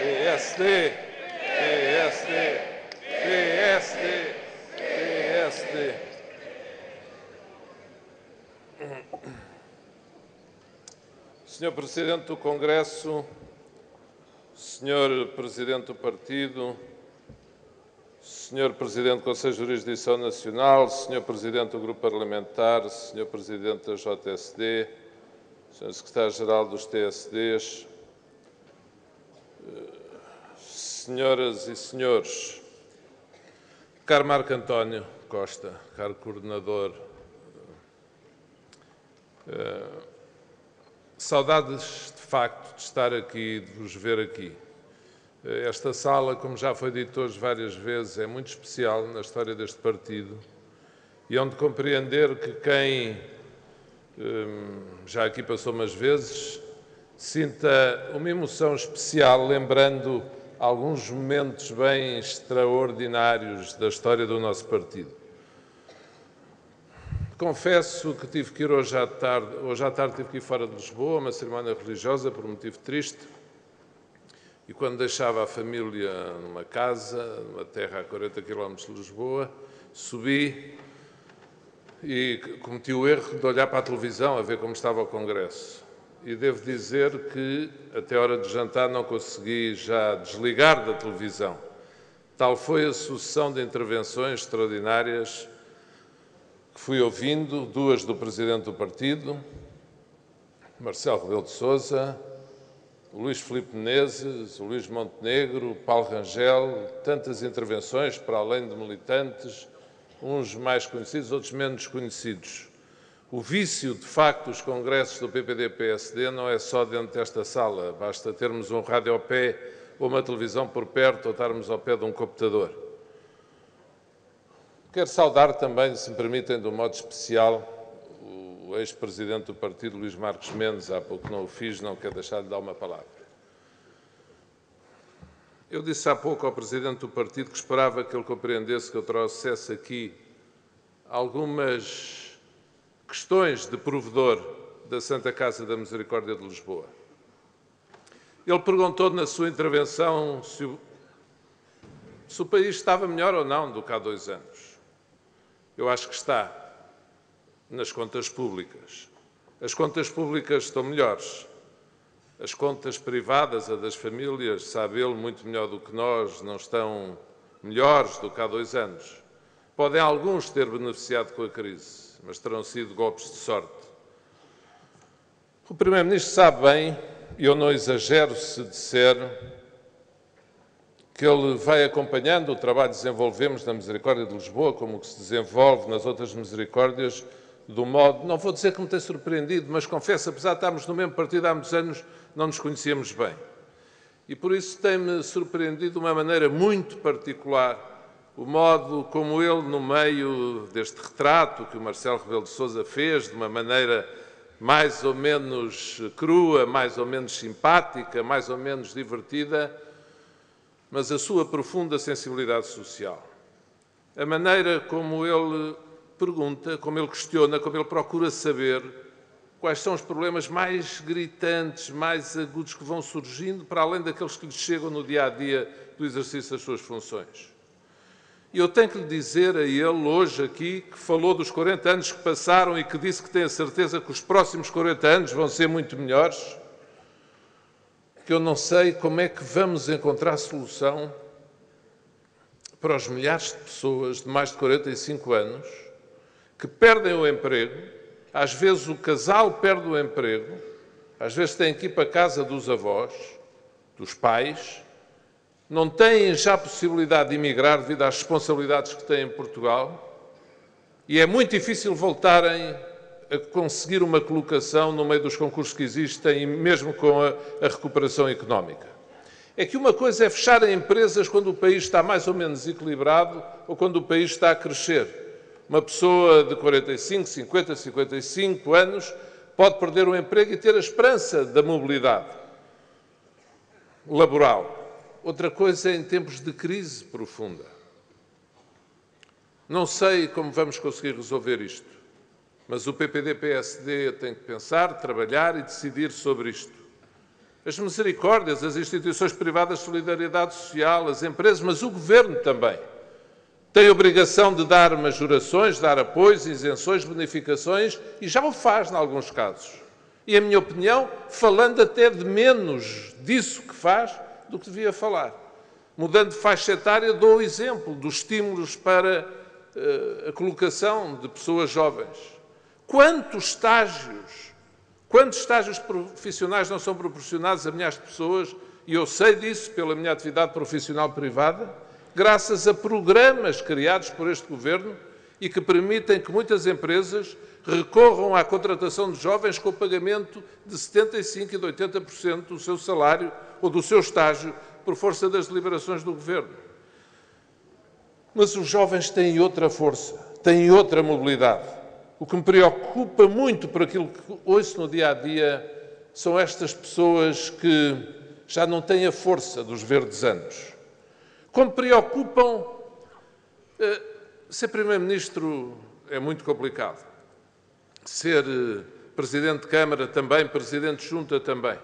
PSD, PSD, PSD, PSD. Senhor Presidente do Congresso, Senhor Presidente do Partido, Senhor Presidente do Conselho de Jurisdição Nacional, Senhor Presidente do Grupo Parlamentar, Senhor Presidente da JSD, Senhor Secretário-Geral dos TSDs, Senhoras e Senhores, caro Marco António Costa, caro Coordenador, eh, saudades de facto de estar aqui, de vos ver aqui. Eh, esta sala, como já foi dito hoje várias vezes, é muito especial na história deste partido e onde compreender que quem eh, já aqui passou umas vezes sinta uma emoção especial lembrando alguns momentos bem extraordinários da história do nosso partido. Confesso que tive que ir hoje à tarde, hoje à tarde tive que ir fora de Lisboa, uma cerimónia religiosa por um motivo triste, e quando deixava a família numa casa, numa terra a 40 km de Lisboa, subi e cometi o erro de olhar para a televisão a ver como estava o Congresso e devo dizer que até a hora de jantar não consegui já desligar da televisão. Tal foi a sucessão de intervenções extraordinárias que fui ouvindo, duas do Presidente do Partido, Marcelo Rebelo de Sousa, Luís Filipe Menezes, Luís Montenegro, Paulo Rangel, tantas intervenções para além de militantes, uns mais conhecidos, outros menos conhecidos. O vício, de facto, dos congressos do PPD-PSD não é só dentro desta sala. Basta termos um rádio ao pé ou uma televisão por perto ou estarmos ao pé de um computador. Quero saudar também, se me permitem, de um modo especial, o ex-presidente do partido, Luís Marcos Mendes. Há pouco não o fiz, não quero deixar de dar uma palavra. Eu disse há pouco ao presidente do partido que esperava que ele compreendesse que eu trouxesse aqui algumas questões de provedor da Santa Casa da Misericórdia de Lisboa. Ele perguntou na sua intervenção se o, se o país estava melhor ou não do que há dois anos. Eu acho que está nas contas públicas. As contas públicas estão melhores. As contas privadas, a das famílias, sabe ele muito melhor do que nós, não estão melhores do que há dois anos. Podem alguns ter beneficiado com a crise mas terão sido golpes de sorte. O Primeiro-Ministro sabe bem, e eu não exagero se disser, que ele vai acompanhando o trabalho que desenvolvemos na Misericórdia de Lisboa, como que se desenvolve nas outras Misericórdias, do modo, não vou dizer que me tem surpreendido, mas confesso, apesar de estarmos no mesmo partido há muitos anos, não nos conhecíamos bem. E por isso tem-me surpreendido de uma maneira muito particular o modo como ele, no meio deste retrato que o Marcelo Rebelo de Sousa fez, de uma maneira mais ou menos crua, mais ou menos simpática, mais ou menos divertida, mas a sua profunda sensibilidade social. A maneira como ele pergunta, como ele questiona, como ele procura saber quais são os problemas mais gritantes, mais agudos que vão surgindo, para além daqueles que lhe chegam no dia a dia do exercício das suas funções. E eu tenho que lhe dizer a ele, hoje aqui, que falou dos 40 anos que passaram e que disse que tem a certeza que os próximos 40 anos vão ser muito melhores, que eu não sei como é que vamos encontrar solução para os milhares de pessoas de mais de 45 anos que perdem o emprego, às vezes o casal perde o emprego, às vezes têm que ir para a casa dos avós, dos pais, não têm já possibilidade de emigrar devido às responsabilidades que têm em Portugal e é muito difícil voltarem a conseguir uma colocação no meio dos concursos que existem, mesmo com a, a recuperação económica. É que uma coisa é fechar empresas quando o país está mais ou menos equilibrado ou quando o país está a crescer. Uma pessoa de 45, 50, 55 anos pode perder o emprego e ter a esperança da mobilidade laboral. Outra coisa é em tempos de crise profunda. Não sei como vamos conseguir resolver isto, mas o PPD-PSD tem que pensar, trabalhar e decidir sobre isto. as misericórdias, as instituições privadas de solidariedade social, as empresas, mas o governo também. Tem obrigação de dar majorações, dar apoios, isenções, bonificações e já o faz em alguns casos. E, a minha opinião, falando até de menos disso que faz do que devia falar. Mudando de faixa etária, dou o exemplo dos estímulos para uh, a colocação de pessoas jovens. Quantos estágios, quantos estágios profissionais não são proporcionados a milhares de pessoas, e eu sei disso pela minha atividade profissional privada, graças a programas criados por este governo e que permitem que muitas empresas recorram à contratação de jovens com o pagamento de 75% e de 80% do seu salário ou do seu estágio por força das deliberações do governo. Mas os jovens têm outra força, têm outra mobilidade. O que me preocupa muito por aquilo que ouço no dia a dia são estas pessoas que já não têm a força dos verdes anos como preocupam. Eh, ser Primeiro-Ministro é muito complicado. Ser eh, Presidente de Câmara também, Presidente de Junta também.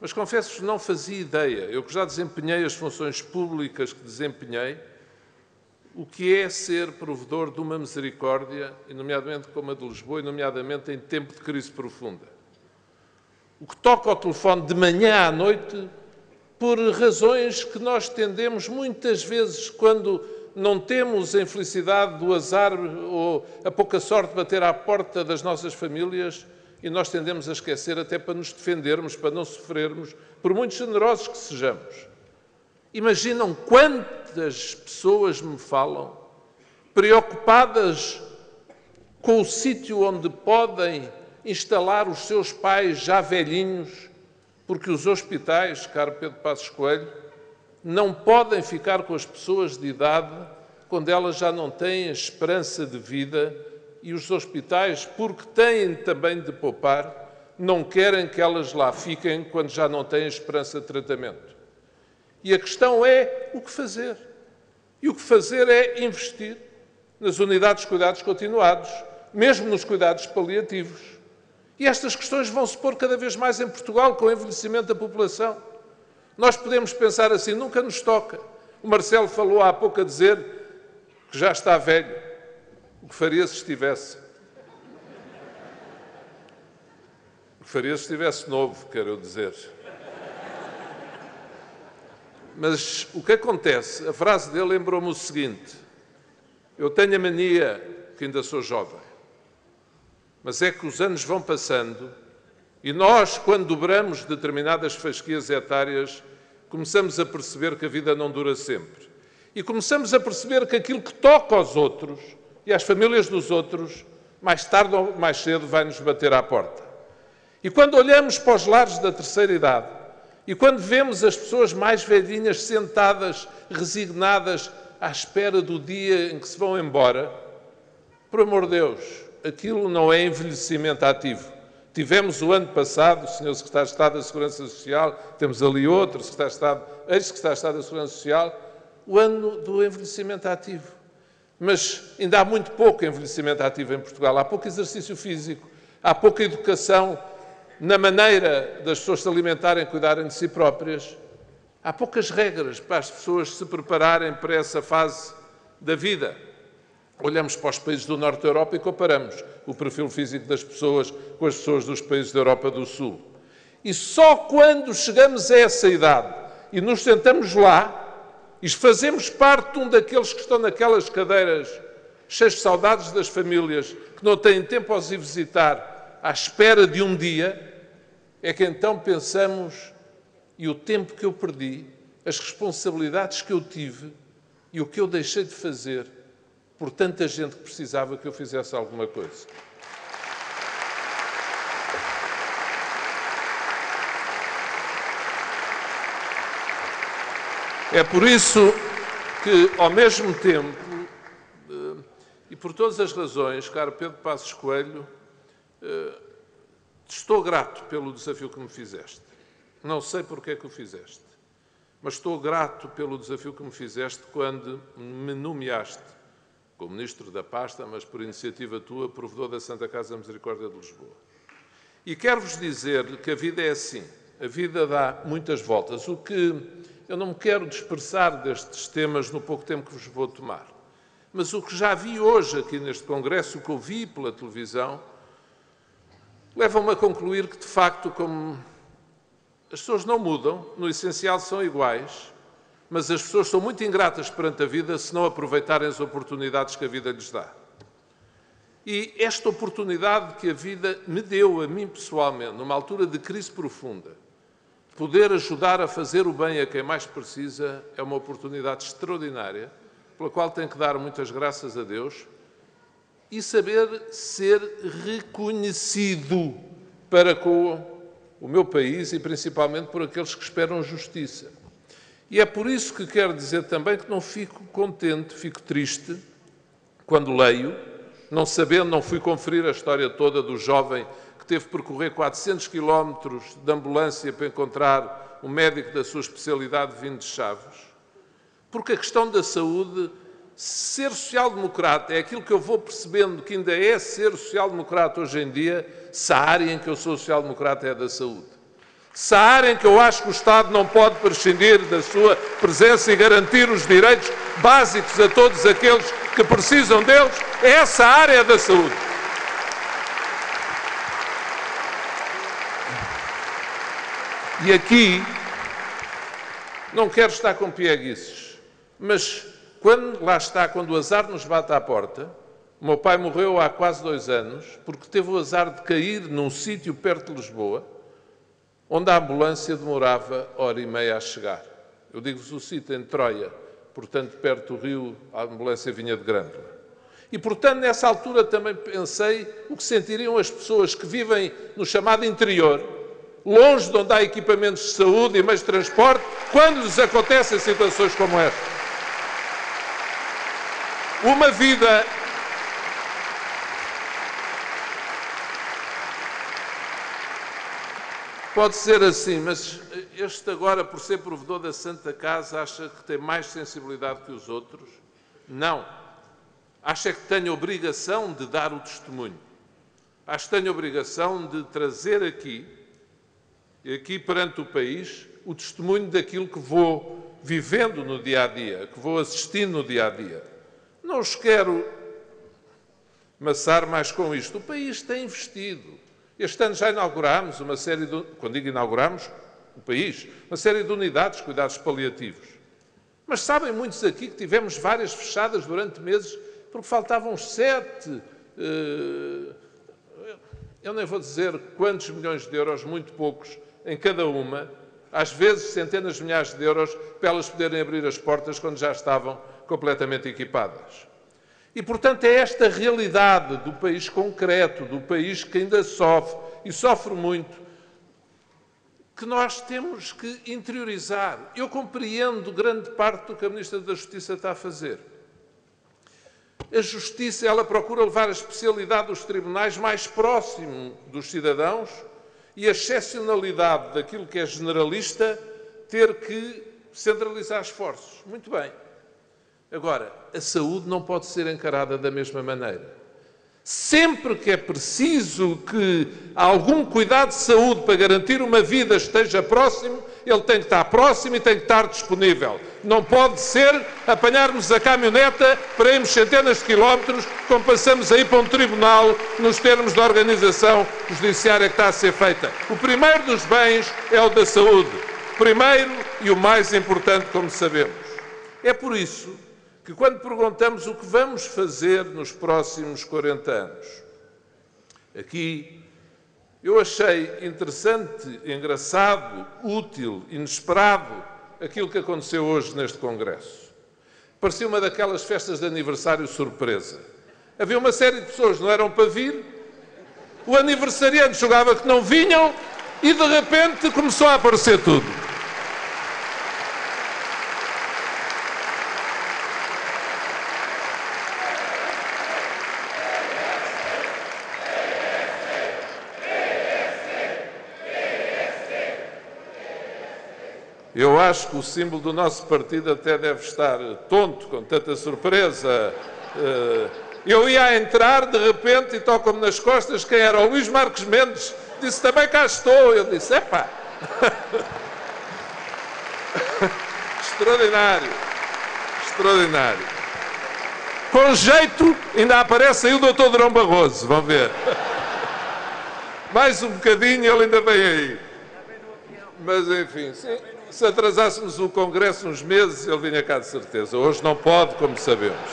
Mas confesso-vos, não fazia ideia, eu que já desempenhei as funções públicas que desempenhei, o que é ser provedor de uma misericórdia, nomeadamente como a de Lisboa, e nomeadamente em tempo de crise profunda. O que toca ao telefone de manhã à noite por razões que nós tendemos muitas vezes, quando não temos a infelicidade do azar ou a pouca sorte de bater à porta das nossas famílias, e nós tendemos a esquecer até para nos defendermos, para não sofrermos, por muito generosos que sejamos. Imaginam quantas pessoas me falam preocupadas com o sítio onde podem instalar os seus pais já velhinhos porque os hospitais, caro Pedro Passos Coelho, não podem ficar com as pessoas de idade quando elas já não têm esperança de vida e os hospitais, porque têm também de poupar, não querem que elas lá fiquem quando já não têm esperança de tratamento. E a questão é o que fazer. E o que fazer é investir nas unidades de cuidados continuados, mesmo nos cuidados paliativos e estas questões vão se pôr cada vez mais em Portugal com o envelhecimento da população. Nós podemos pensar assim, nunca nos toca. O Marcelo falou há pouco a dizer que já está velho. O que faria se estivesse? O que faria se estivesse novo, quero dizer. Mas o que acontece? A frase dele lembrou-me o seguinte: Eu tenho a mania que ainda sou jovem mas é que os anos vão passando e nós, quando dobramos determinadas fasquias etárias, começamos a perceber que a vida não dura sempre. E começamos a perceber que aquilo que toca aos outros e às famílias dos outros, mais tarde ou mais cedo vai nos bater à porta. E quando olhamos para os lares da terceira idade e quando vemos as pessoas mais velhinhas sentadas, resignadas, à espera do dia em que se vão embora, por amor de Deus, aquilo não é envelhecimento ativo. Tivemos o ano passado, o Sr. Secretário de Estado da Segurança Social, temos ali outro Secretário de ex-Secretário de Estado da Segurança Social, o ano do envelhecimento ativo. Mas ainda há muito pouco envelhecimento ativo em Portugal. Há pouco exercício físico, há pouca educação na maneira das pessoas se alimentarem cuidarem de si próprias. Há poucas regras para as pessoas se prepararem para essa fase da vida olhamos para os países do Norte da Europa e comparamos o perfil físico das pessoas com as pessoas dos países da Europa do Sul. E só quando chegamos a essa idade e nos sentamos lá e fazemos parte de um daqueles que estão naquelas cadeiras cheios de saudades das famílias, que não têm tempo a os ir visitar, à espera de um dia, é que então pensamos e o tempo que eu perdi, as responsabilidades que eu tive e o que eu deixei de fazer por tanta gente que precisava que eu fizesse alguma coisa. É por isso que, ao mesmo tempo, eh, e por todas as razões, caro Pedro Passos Coelho, eh, estou grato pelo desafio que me fizeste. Não sei porque é que o fizeste, mas estou grato pelo desafio que me fizeste quando me nomeaste como Ministro da Pasta, mas por iniciativa tua, provedor da Santa Casa Misericórdia de Lisboa. E quero-vos dizer que a vida é assim. A vida dá muitas voltas. O que eu não me quero dispersar destes temas no pouco tempo que vos vou tomar. Mas o que já vi hoje aqui neste Congresso, o que ouvi pela televisão, leva-me a concluir que, de facto, como as pessoas não mudam, no essencial são iguais, mas as pessoas são muito ingratas perante a vida se não aproveitarem as oportunidades que a vida lhes dá. E esta oportunidade que a vida me deu, a mim pessoalmente, numa altura de crise profunda, poder ajudar a fazer o bem a quem mais precisa, é uma oportunidade extraordinária, pela qual tenho que dar muitas graças a Deus e saber ser reconhecido para com o meu país e principalmente por aqueles que esperam justiça. E é por isso que quero dizer também que não fico contente, fico triste quando leio não sabendo, não fui conferir a história toda do jovem teve que percorrer 400 quilómetros de ambulância para encontrar um médico da sua especialidade vindo de Chaves. Porque a questão da saúde, ser social-democrata é aquilo que eu vou percebendo que ainda é ser social-democrata hoje em dia, se a área em que eu sou social-democrata é da saúde. Se a área em que eu acho que o Estado não pode prescindir da sua presença e garantir os direitos básicos a todos aqueles que precisam deles, é essa área da saúde. E aqui, não quero estar com pieguices, mas quando lá está, quando o azar nos bate à porta, o meu pai morreu há quase dois anos porque teve o azar de cair num sítio perto de Lisboa, onde a ambulância demorava hora e meia a chegar. Eu digo-vos o sítio em Troia, portanto, perto do rio, a ambulância vinha de Grândola. E, portanto, nessa altura também pensei o que sentiriam as pessoas que vivem no chamado interior, longe de onde há equipamentos de saúde e meios de transporte, quando lhes acontecem situações como esta. Uma vida Pode ser assim, mas este agora, por ser provedor da Santa Casa, acha que tem mais sensibilidade que os outros? Não. Acha que tem obrigação de dar o testemunho. Acho que tem obrigação de trazer aqui, aqui perante o país, o testemunho daquilo que vou vivendo no dia a dia, que vou assistindo no dia a dia. Não os quero maçar mais com isto. O país tem investido. Este ano já inaugurámos uma série de, quando digo inauguramos, o país, uma série de unidades de cuidados paliativos. Mas sabem muitos aqui que tivemos várias fechadas durante meses porque faltavam sete, eh, eu nem vou dizer quantos milhões de euros, muito poucos, em cada uma, às vezes centenas de milhares de euros, para elas poderem abrir as portas quando já estavam completamente equipadas. E, portanto, é esta realidade do país concreto, do país que ainda sofre, e sofre muito, que nós temos que interiorizar. Eu compreendo grande parte do que a Ministra da Justiça está a fazer. A Justiça, ela procura levar a especialidade dos tribunais mais próximo dos cidadãos e a excepcionalidade daquilo que é generalista ter que centralizar esforços. Muito bem. Agora, a saúde não pode ser encarada da mesma maneira. Sempre que é preciso que algum cuidado de saúde para garantir uma vida esteja próximo, ele tem que estar próximo e tem que estar disponível. Não pode ser apanharmos a caminhoneta para irmos centenas de quilómetros, como passamos aí para um tribunal nos termos da organização judiciária que está a ser feita. O primeiro dos bens é o da saúde. Primeiro e o mais importante, como sabemos. É por isso que quando perguntamos o que vamos fazer nos próximos 40 anos, aqui eu achei interessante, engraçado, útil, inesperado aquilo que aconteceu hoje neste Congresso. Parecia uma daquelas festas de aniversário surpresa. Havia uma série de pessoas que não eram para vir, o aniversariante jogava que não vinham e de repente começou a aparecer tudo. Eu acho que o símbolo do nosso partido até deve estar tonto, com tanta surpresa. Eh, eu ia entrar, de repente, e tocam-me nas costas quem era o Luís Marcos Mendes. Disse, também cá estou. Eu disse, epá, Extraordinário. Extraordinário. Com jeito, ainda aparece aí o doutor Drão Barroso, vão ver. Mais um bocadinho, ele ainda vem aí. Mas, enfim, se, se atrasássemos o Congresso uns meses, ele vinha cá de certeza. Hoje não pode, como sabemos.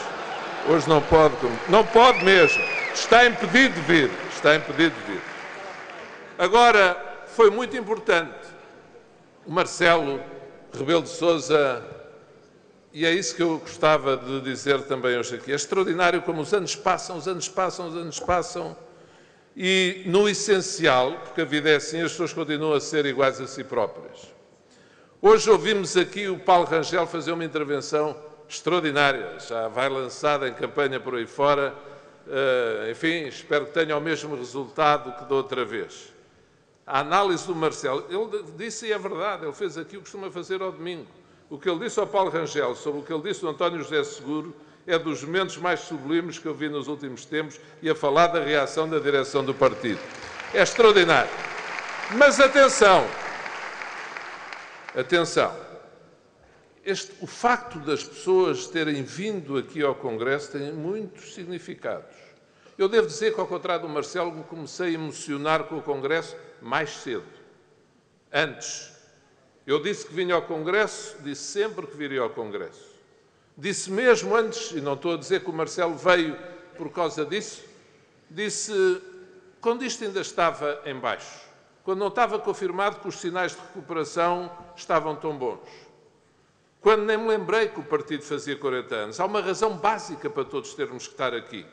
Hoje não pode, como... não pode mesmo. Está impedido de vir. Está impedido de vir. Agora, foi muito importante. O Marcelo Rebelo de Souza, e é isso que eu gostava de dizer também hoje aqui. É extraordinário como os anos passam, os anos passam, os anos passam, e no essencial, porque a vida é assim, as pessoas continuam a ser iguais a si próprias. Hoje ouvimos aqui o Paulo Rangel fazer uma intervenção extraordinária, já vai lançada em campanha por aí fora. Uh, enfim, espero que tenha o mesmo resultado que da outra vez. A análise do Marcelo, ele disse e é verdade, ele fez aqui o que costuma fazer ao domingo. O que ele disse ao Paulo Rangel sobre o que ele disse ao António José Seguro é dos momentos mais sublimes que eu vi nos últimos tempos e a falar da reação da direção do partido. É extraordinário. Mas atenção, atenção, este, o facto das pessoas terem vindo aqui ao Congresso tem muitos significados. Eu devo dizer que, ao contrário do Marcelo, me comecei a emocionar com o Congresso mais cedo. Antes, eu disse que vinha ao Congresso, disse sempre que viria ao Congresso. Disse mesmo antes, e não estou a dizer que o Marcelo veio por causa disso, disse quando isto ainda estava em baixo, quando não estava confirmado que os sinais de recuperação estavam tão bons, quando nem me lembrei que o partido fazia 40 anos. Há uma razão básica para todos termos que estar aqui.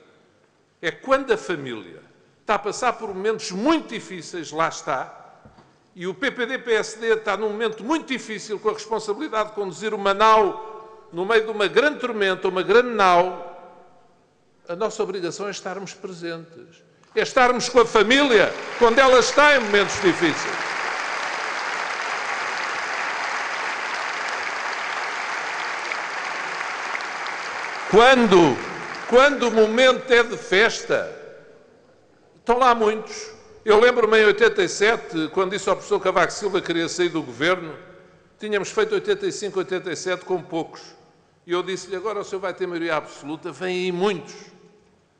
É quando a família está a passar por momentos muito difíceis, lá está, e o PPD-PSD está num momento muito difícil com a responsabilidade de conduzir uma nau no meio de uma grande tormenta, uma grande nau, a nossa obrigação é estarmos presentes. É estarmos com a família quando ela está em momentos difíceis. Quando, quando o momento é de festa, estão lá muitos. Eu lembro-me em 87, quando disse ao professor Cavaco Silva que queria sair do governo, tínhamos feito 85, 87 com poucos. E eu disse-lhe, agora o senhor vai ter maioria absoluta, vêm aí muitos.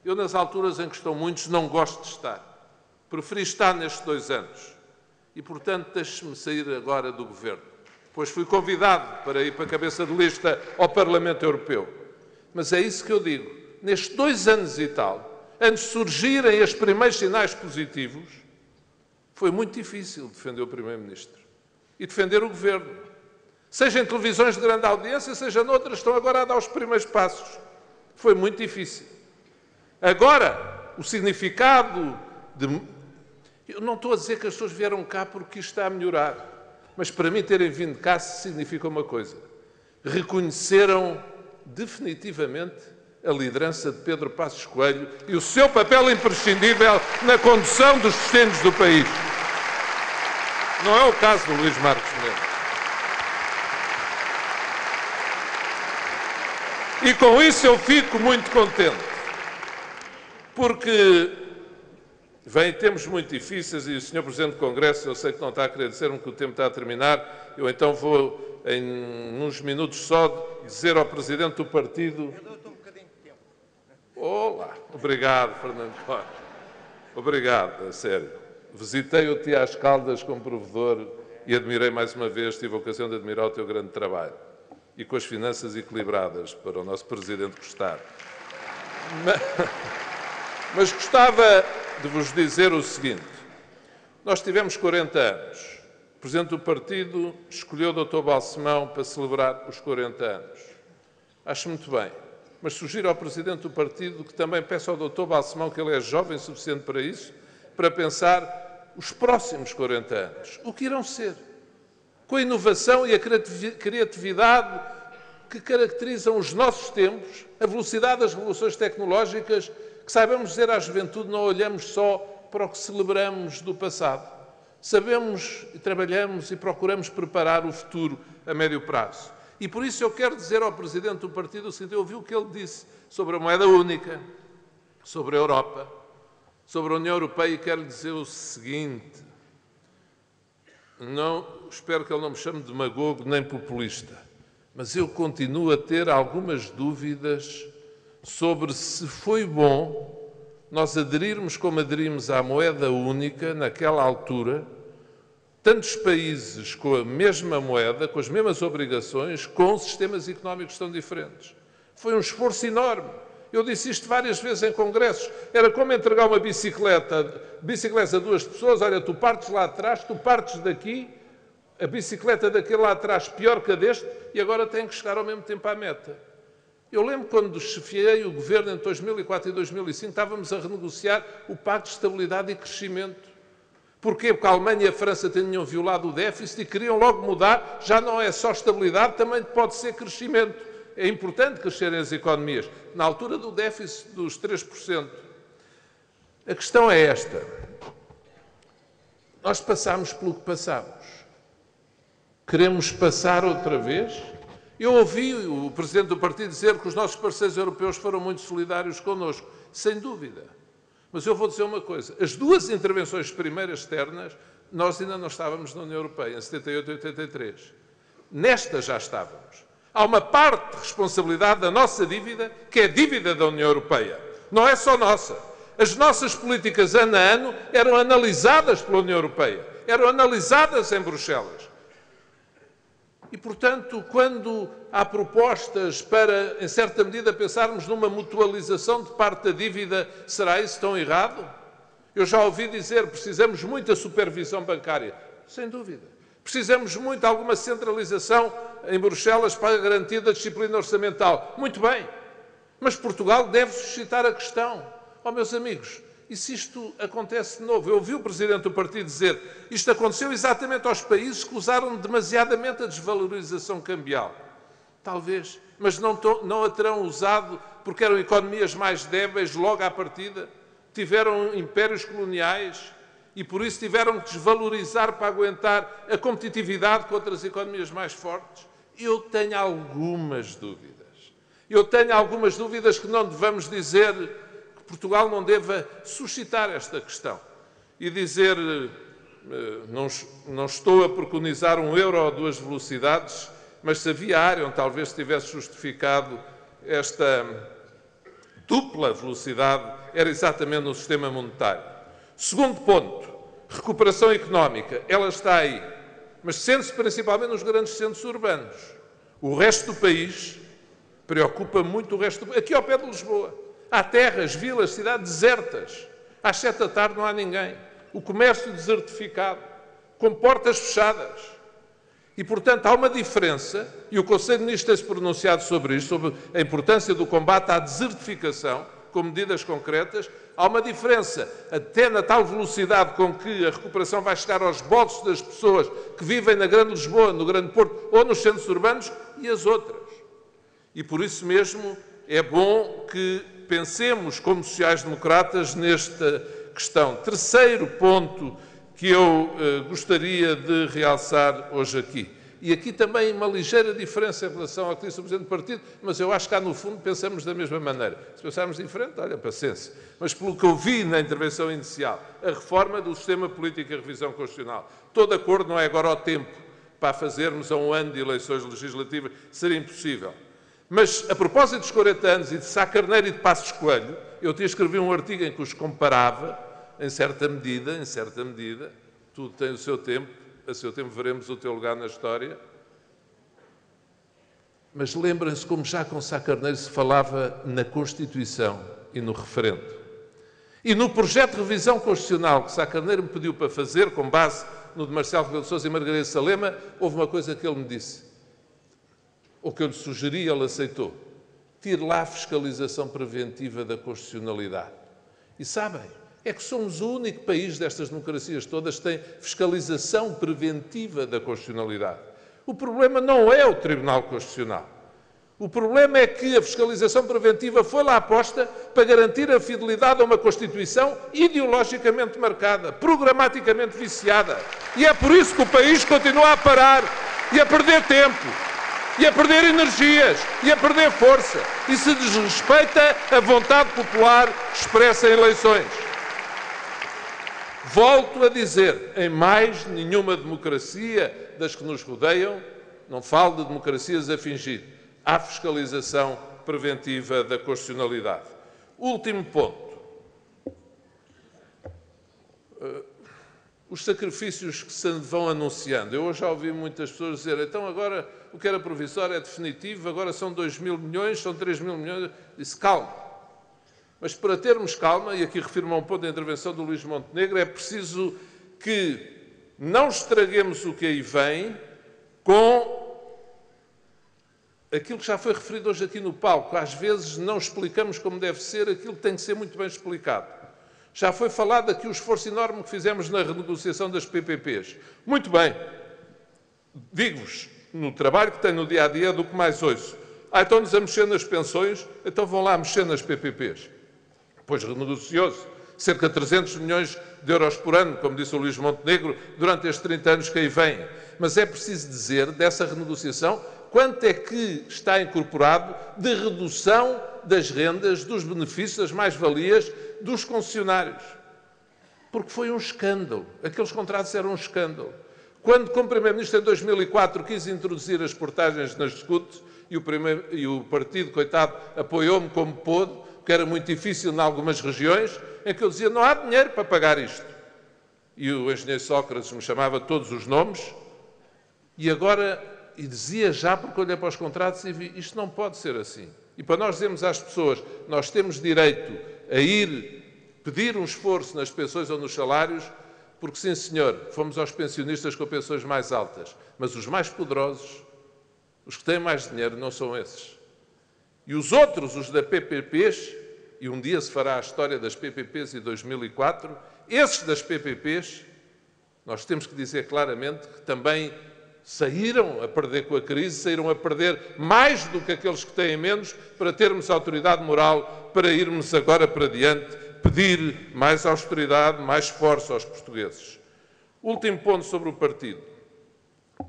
Eu, nas alturas em que estão muitos, não gosto de estar. Preferi estar nestes dois anos. E, portanto, deixe-me sair agora do governo. Pois fui convidado para ir para a cabeça de lista ao Parlamento Europeu. Mas é isso que eu digo. Nestes dois anos e tal, antes de surgirem os primeiros sinais positivos, foi muito difícil defender o Primeiro-Ministro e defender o Governo seja em televisões de grande audiência, seja noutras, estão agora a dar os primeiros passos. Foi muito difícil. Agora, o significado de. Eu não estou a dizer que as pessoas vieram cá porque isto está a melhorar, mas para mim terem vindo cá significa uma coisa: reconheceram definitivamente a liderança de Pedro Passos Coelho e o seu papel imprescindível na condução dos destinos do país. Não é o caso do Luís Marcos Mendes. E com isso eu fico muito contente, porque vem tempos muito difíceis e o Sr. Presidente do Congresso, eu sei que não está a querer dizer-me que o tempo está a terminar, eu então vou, em uns minutos só, dizer ao Presidente do Partido... Olá, obrigado, Fernando Costa. Obrigado, a sério. Visitei-o-te às Caldas como provedor e admirei mais uma vez, tive a ocasião de admirar o teu grande trabalho e com as finanças equilibradas para o nosso Presidente gostar. Mas, mas gostava de vos dizer o seguinte: nós tivemos 40 anos. O Presidente do Partido escolheu o Dr. Balsemão para celebrar os 40 anos. Acho muito bem. Mas sugiro ao Presidente do Partido que também peça ao Dr. Balsemão, que ele é jovem suficiente para isso, para pensar os próximos 40 anos. O que irão ser? com a inovação e a criatividade que caracterizam os nossos tempos, a velocidade das revoluções tecnológicas, que saibamos dizer à juventude, não olhamos só para o que celebramos do passado. Sabemos e trabalhamos e procuramos preparar o futuro a médio prazo. E por isso eu quero dizer ao Presidente do Partido o seguinte: eu ouvi o que ele disse sobre a moeda única, sobre a Europa, sobre a União Europeia, e quero dizer o seguinte: não, espero que ele não me chame de demagogo nem populista, mas eu continuo a ter algumas dúvidas sobre se foi bom nós aderirmos como aderimos à moeda única naquela altura, tantos países com a mesma moeda, com as mesmas obrigações, com sistemas económicos tão diferentes. Foi um esforço enorme. Eu disse isto várias vezes em congressos. Era como entregar uma bicicleta, bicicleta a duas pessoas. Olha, tu partes lá atrás, tu partes daqui, a bicicleta daquele lá atrás pior que a deste, e agora tem que chegar ao mesmo tempo à meta. Eu lembro quando chefiei o governo em 2004 e 2005, estávamos a renegociar o Pacto de Estabilidade e Crescimento. Porquê? Porque a Alemanha e a França tinham violado o déficit e queriam logo mudar. Já não é só estabilidade, também pode ser crescimento. É importante crescerem as economias. Na altura do déficit dos 3%. A questão é esta. Nós passámos pelo que passámos. Queremos passar outra vez? Eu ouvi o Presidente do Partido dizer que os nossos parceiros europeus foram muito solidários connosco. Sem dúvida. Mas eu vou dizer uma coisa: as duas intervenções primeiras externas, nós ainda não estávamos na União Europeia, em 78 e 83. Nesta já estávamos. Há uma parte de responsabilidade da nossa dívida, que é dívida da União Europeia. Não é só nossa. As nossas políticas ano a ano eram analisadas pela União Europeia, eram analisadas em Bruxelas. E, portanto, quando há propostas para, em certa medida, pensarmos numa mutualização de parte da dívida, será isso tão errado? Eu já ouvi dizer precisamos muito da supervisão bancária. Sem dúvida. Precisamos muito de alguma centralização em Bruxelas para garantir a disciplina orçamental. Muito bem. Mas Portugal deve suscitar a questão. Oh, meus amigos, e se isto acontece de novo? Eu ouvi o Presidente do Partido dizer isto aconteceu exatamente aos países que usaram demasiadamente a desvalorização cambial. Talvez, mas não, não a terão usado porque eram economias mais débeis logo à partida, tiveram impérios coloniais e por isso tiveram que desvalorizar para aguentar a competitividade com outras economias mais fortes. Eu tenho algumas dúvidas. Eu tenho algumas dúvidas que não devemos dizer Portugal não deva suscitar esta questão e dizer eh, não, não estou a preconizar um euro ou duas velocidades, mas se havia área onde talvez tivesse justificado esta dupla velocidade, era exatamente no sistema monetário. Segundo ponto, recuperação económica. Ela está aí, mas sente-se principalmente nos grandes centros urbanos. O resto do país preocupa muito o resto do... Aqui ao pé de Lisboa. Há terras, vilas, cidades desertas. Às sete da tarde não há ninguém. O comércio desertificado, com portas fechadas. E, portanto, há uma diferença, e o Conselho de Ministros tem-se pronunciado sobre isto, sobre a importância do combate à desertificação, com medidas concretas. Há uma diferença, até na tal velocidade com que a recuperação vai chegar aos bolsos das pessoas que vivem na Grande Lisboa, no Grande Porto ou nos centros urbanos e as outras. E por isso mesmo é bom que pensemos como sociais-democratas nesta questão. Terceiro ponto que eu eh, gostaria de realçar hoje aqui. E aqui também uma ligeira diferença em relação ao que disse o Presidente do Partido, mas eu acho que cá no fundo pensamos da mesma maneira. Se pensarmos diferente, olha, paciência. Mas pelo que eu vi na intervenção inicial, a reforma do sistema político e a revisão constitucional, todo acordo não é agora o tempo para fazermos a um ano de eleições legislativas, seria impossível. Mas, a propósito dos 40 anos e de Sá Carneiro e de Passos Coelho, eu tinha escrevido um artigo em que os comparava, em certa medida, em certa medida, tudo tem o seu tempo, a seu tempo veremos o teu lugar na história. Mas lembrem-se como já com Sá Carneiro se falava na Constituição e no referendo. E no projeto de revisão constitucional que Sá Carneiro me pediu para fazer, com base no de Marcelo Rebelo de Sousa e Margarida Salema, houve uma coisa que ele me disse o que eu lhe sugeri, ele aceitou. Tire lá a fiscalização preventiva da constitucionalidade. E sabem, é que somos o único país destas democracias todas que tem fiscalização preventiva da constitucionalidade. O problema não é o Tribunal Constitucional. O problema é que a fiscalização preventiva foi lá aposta para garantir a fidelidade a uma Constituição ideologicamente marcada, programaticamente viciada. E é por isso que o país continua a parar e a perder tempo e a perder energias e a perder força e se desrespeita a vontade popular expressa em eleições. Volto a dizer, em mais nenhuma democracia das que nos rodeiam, não falo de democracias a fingir, há fiscalização preventiva da constitucionalidade. Último ponto. Os sacrifícios que se vão anunciando. Eu já ouvi muitas pessoas dizer, então agora o que era provisório é definitivo, agora são 2 mil milhões, são 3 mil milhões. Disse, calma. Mas para termos calma, e aqui refiro-me a um ponto da intervenção do Luís Montenegro, é preciso que não estraguemos o que aí vem com aquilo que já foi referido hoje aqui no palco. Às vezes não explicamos como deve ser aquilo que tem que ser muito bem explicado. Já foi falado aqui o esforço enorme que fizemos na renegociação das PPPs. Muito bem. Digo-vos, no trabalho que tenho no dia a dia, do que mais ouço. Ah, estão-nos a mexer nas pensões, então vão lá mexer nas PPPs. Pois renegociou-se cerca de 300 milhões de euros por ano, como disse o Luís Montenegro, durante estes 30 anos que aí vêm. Mas é preciso dizer dessa renegociação quanto é que está incorporado de redução das rendas, dos benefícios, das mais-valias dos concessionários. Porque foi um escândalo. Aqueles contratos eram um escândalo. Quando, como Primeiro-Ministro, em 2004, quis introduzir as portagens nas discutes, e o, e o partido, coitado, apoiou-me como pôde, que era muito difícil em algumas regiões, em que eu dizia não há dinheiro para pagar isto. E o engenheiro Sócrates me chamava todos os nomes, e agora, e dizia já, porque olhei para os contratos e vi, isto não pode ser assim. E para nós dizermos às pessoas, nós temos direito a ir pedir um esforço nas pensões ou nos salários, porque sim, senhor, fomos aos pensionistas com pensões mais altas, mas os mais poderosos, os que têm mais dinheiro, não são esses. E os outros, os da PPPs, e um dia se fará a história das PPPs em 2004, esses das PPPs, nós temos que dizer claramente que também saíram a perder com a crise, saíram a perder mais do que aqueles que têm menos, para termos autoridade moral para irmos agora para diante, pedir mais austeridade, mais esforço aos portugueses. Último ponto sobre o partido.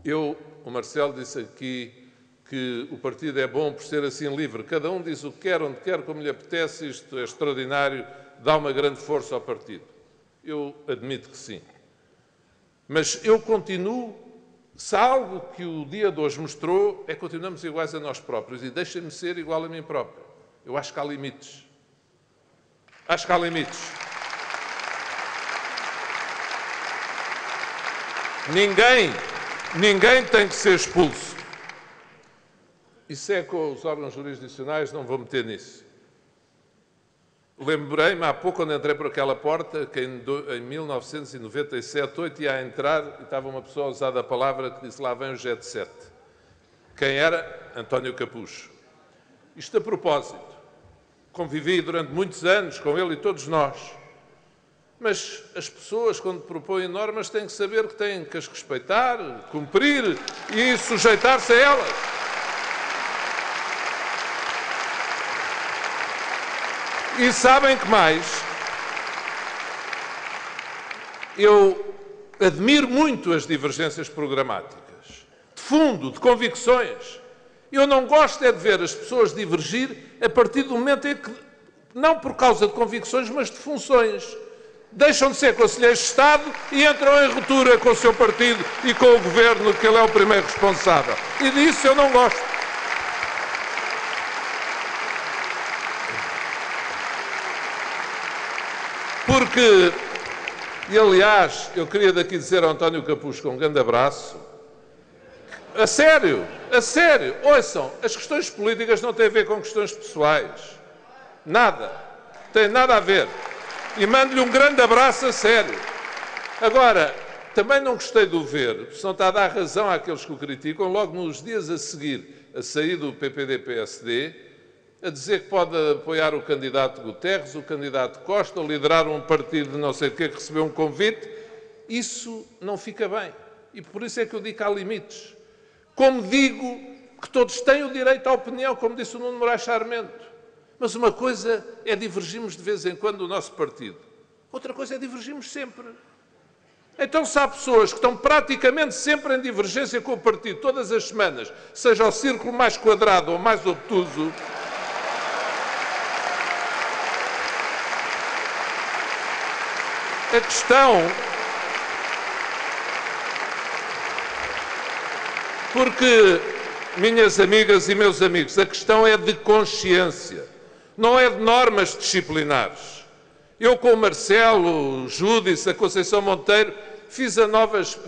Eu, o Marcelo disse aqui que o partido é bom por ser assim livre. Cada um diz o que quer, onde quer, como lhe apetece, isto é extraordinário, dá uma grande força ao partido. Eu admito que sim. Mas eu continuo se algo que o dia de hoje mostrou, é que continuamos iguais a nós próprios e deixem-me ser igual a mim próprio. Eu acho que há limites. Acho que há limites. Ninguém, ninguém tem que ser expulso. Isso é com os órgãos jurisdicionais, não vou meter nisso. Lembrei-me há pouco, quando entrei por aquela porta, que em, do, em 1997, 8 ia a entrar e estava uma pessoa a usar a palavra que disse lá vem o jet set. Quem era? António Capucho. Isto a propósito. Convivi durante muitos anos com ele e todos nós. Mas as pessoas, quando propõem normas, têm que saber que têm que as respeitar, cumprir e sujeitar-se a elas. E sabem que mais? Eu admiro muito as divergências programáticas, de fundo, de convicções. Eu não gosto é de ver as pessoas divergir a partir do momento em que, não por causa de convicções, mas de funções. Deixam de ser conselheiros de Estado e entram em ruptura com o seu partido e com o governo, que ele é o primeiro responsável. E disso eu não gosto. Porque, e aliás, eu queria daqui dizer ao António Capucho um grande abraço, a sério, a sério, ouçam, as questões políticas não têm a ver com questões pessoais. Nada. Tem nada a ver. E mando-lhe um grande abraço a sério. Agora, também não gostei de o ver, se não está a dar razão àqueles que o criticam, logo nos dias a seguir a sair do PPD-PSD, a dizer que pode apoiar o candidato Guterres, o candidato Costa, liderar um partido de não sei o que que recebeu um convite, isso não fica bem. E por isso é que eu digo que há limites. Como digo que todos têm o direito à opinião, como disse o Nuno Moraes Charmento. Mas uma coisa é divergirmos de vez em quando do nosso partido. Outra coisa é divergirmos sempre. Então, se há pessoas que estão praticamente sempre em divergência com o partido, todas as semanas, seja o círculo mais quadrado ou mais obtuso, A questão. Porque, minhas amigas e meus amigos, a questão é de consciência, não é de normas disciplinares. Eu, com o Marcelo, o Júdice, a Conceição Monteiro, fiz a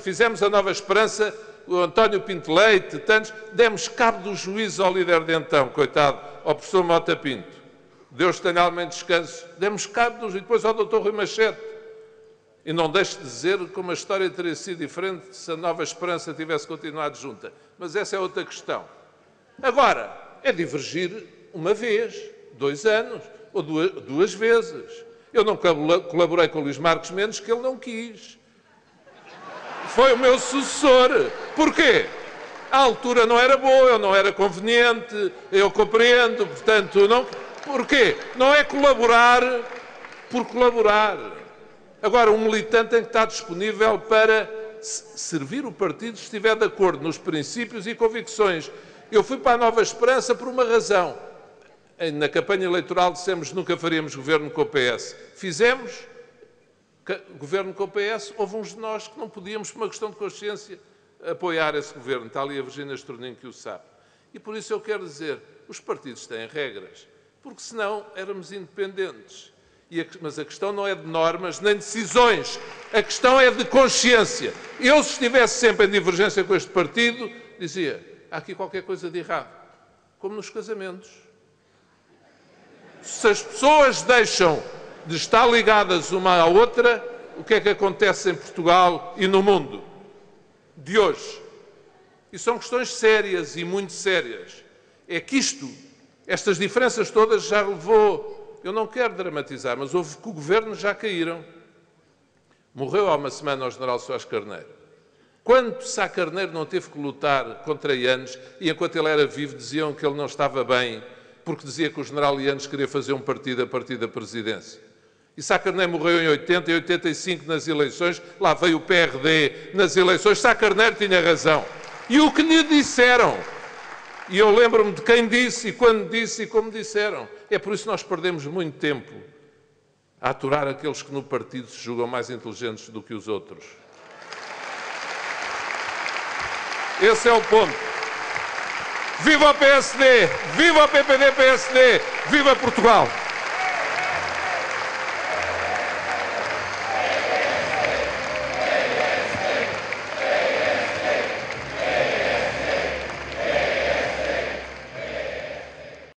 fizemos a Nova Esperança, o António Pinto Leite, tantos, demos cabo do juízo ao líder de então, coitado, ao professor Mota Pinto. Deus tenha alma em descanso. Demos cabo do juízo, depois ao doutor Rui Machete. E não deixe de dizer como a história teria sido diferente se a Nova Esperança tivesse continuado junta. Mas essa é outra questão. Agora, é divergir uma vez, dois anos, ou duas, duas vezes. Eu não colaborei com o Luís Marcos Mendes, que ele não quis foi o meu sucessor. Porquê? A altura não era boa, eu não era conveniente, eu compreendo, portanto, não. Porquê? Não é colaborar por colaborar. Agora, um militante tem que estar disponível para servir o partido se estiver de acordo nos princípios e convicções. Eu fui para a Nova Esperança por uma razão. Na campanha eleitoral dissemos nunca faríamos governo com o PS. Fizemos, governo com o PS, houve uns de nós que não podíamos, por uma questão de consciência, apoiar esse governo. Está ali a Virginia Estorninho que o sabe. E por isso eu quero dizer, os partidos têm regras, porque senão éramos independentes. Mas a questão não é de normas nem decisões, a questão é de consciência. Eu, se estivesse sempre em divergência com este partido, dizia, há aqui qualquer coisa de errado. Como nos casamentos. Se as pessoas deixam de estar ligadas uma à outra, o que é que acontece em Portugal e no mundo de hoje. E são questões sérias e muito sérias. É que isto, estas diferenças todas já levou, eu não quero dramatizar, mas houve que o governo já caíram. Morreu há uma semana o general Soares Carneiro. Quando Sá Carneiro não teve que lutar contra Ianes e enquanto ele era vivo diziam que ele não estava bem porque dizia que o general Ianes queria fazer um partido a partir da presidência. E Sá Carneiro morreu em 80 e 85 nas eleições, lá veio o PRD nas eleições. Sá Carneiro tinha razão. E o que lhe disseram? E eu lembro-me de quem disse, e quando disse, e como disseram. É por isso que nós perdemos muito tempo a aturar aqueles que no partido se julgam mais inteligentes do que os outros. Esse é o ponto. Viva o PSD! Viva o PPD-PSD! Viva Portugal!